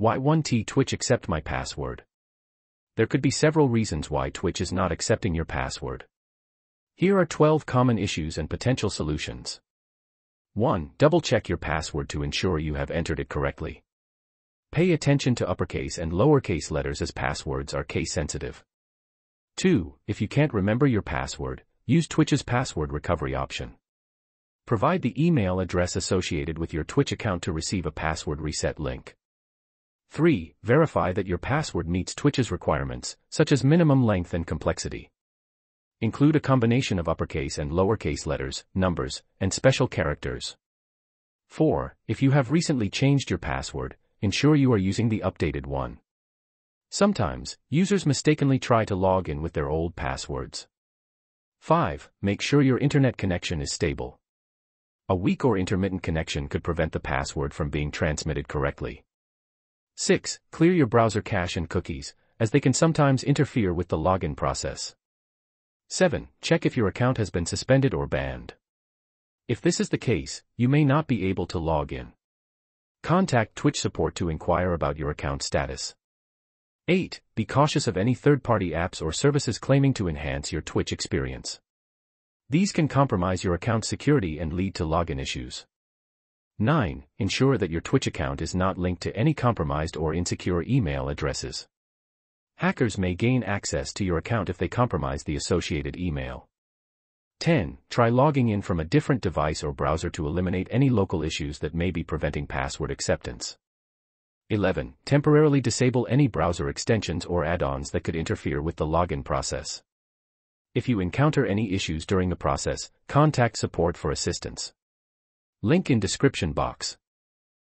Why won't Twitch accept my password? There could be several reasons why Twitch is not accepting your password. Here are 12 common issues and potential solutions. 1. Double check your password to ensure you have entered it correctly. Pay attention to uppercase and lowercase letters as passwords are case sensitive. 2. If you can't remember your password, use Twitch's password recovery option. Provide the email address associated with your Twitch account to receive a password reset link. 3. Verify that your password meets Twitch's requirements, such as minimum length and complexity. Include a combination of uppercase and lowercase letters, numbers, and special characters. 4. If you have recently changed your password, ensure you are using the updated one. Sometimes, users mistakenly try to log in with their old passwords. 5. Make sure your internet connection is stable. A weak or intermittent connection could prevent the password from being transmitted correctly. 6. Clear your browser cache and cookies, as they can sometimes interfere with the login process. 7. Check if your account has been suspended or banned. If this is the case, you may not be able to log in. Contact Twitch support to inquire about your account status. 8. Be cautious of any third-party apps or services claiming to enhance your Twitch experience. These can compromise your account security and lead to login issues. 9. Ensure that your Twitch account is not linked to any compromised or insecure email addresses. Hackers may gain access to your account if they compromise the associated email. 10. Try logging in from a different device or browser to eliminate any local issues that may be preventing password acceptance. 11. Temporarily disable any browser extensions or add-ons that could interfere with the login process. If you encounter any issues during the process, contact support for assistance. Link in description box.